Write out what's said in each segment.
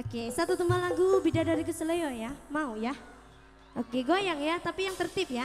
Oke, satu teman lagu Bidadari Keseleo ya. Mau ya? Oke, goyang ya, tapi yang tertib ya.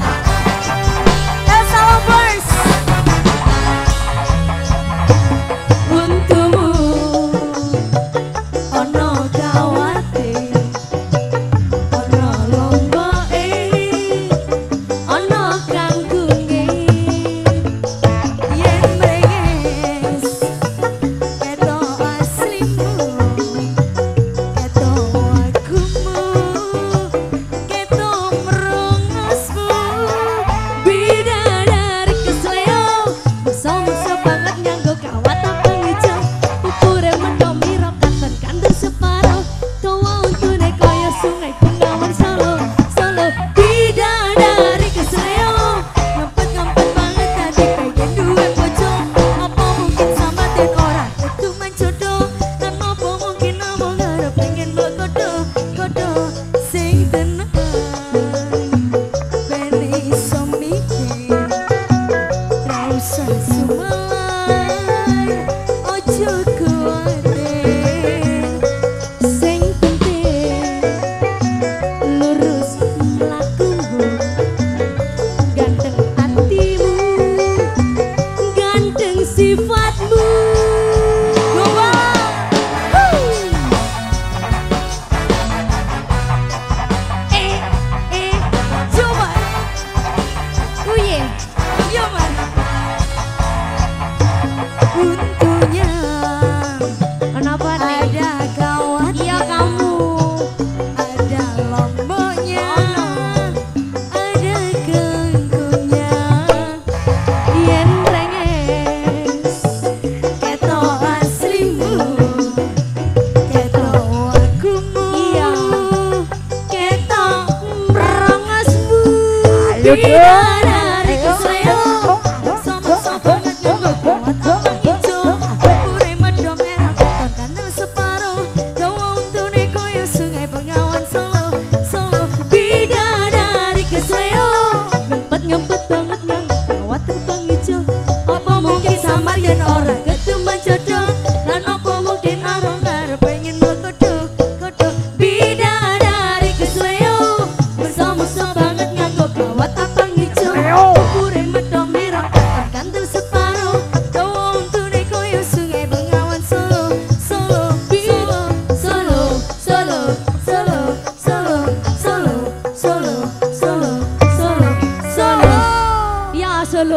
Aí eu...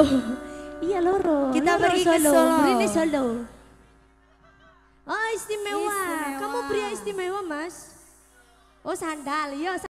Iya loro. Kita iya, loro pergi solo. ke Solo. Brine Solo. Oh istimewa. istimewa. Kamu pria istimewa mas. Oh sandal, iya.